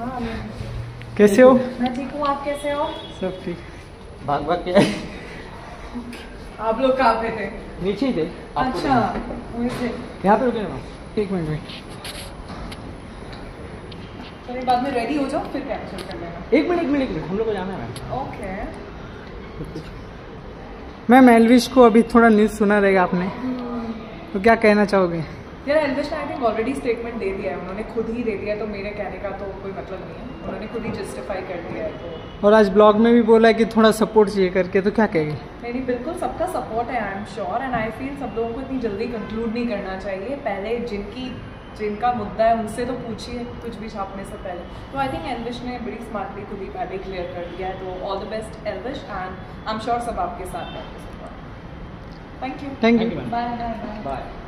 हाँ, कैसे हो? मैं ठीक हूँ आप कैसे हो? सब ठीक। भाग भाग के आप लोग कहाँ पे थे? नीचे ही थे। अच्छा यहाँ पे रुके ना। एक मिनट चलिए बाद में रेडी हो जाओ फिर कैंसिल कर लेना। एक मिनट एक मिनट एक मिनट। हम लोग को जाना है ओके मैम एलविश को अभी थोड़ा न्यूज़ सुना रहेगा आपने। तो क्या कहना चाहोगे? यार एल्विश ने आई थिंक ऑलरेडी स्टेटमेंट दे दिया है। उन्होंने खुद ही दे दिया तो मेरे कहने का तो कोई मतलब नहीं है। उन्होंने खुद ही जस्टिफाई कर दिया है तो। और आज ब्लॉग में भी बोला है कि थोड़ा सपोर्ट चाहिए करके तो क्या कहेंगे? नहीं नहीं बिल्कुल सबका सपोर्ट है I am sure and I feel सब लोगों को इतनी जल्दी कंक्लूड नहीं करना चाहिए। पहले जिनकी जिनका मुद्दा है उनसे तो पूछिए कुछ भी छापने से पहले। तो आई थिंक एलविश ने बड़ी स्मार्टली खुद ही पहले क्लियर कर दिया है तो all the best Elvish and I am sure सब आपके साथ है। Thank you thank you bye bye bye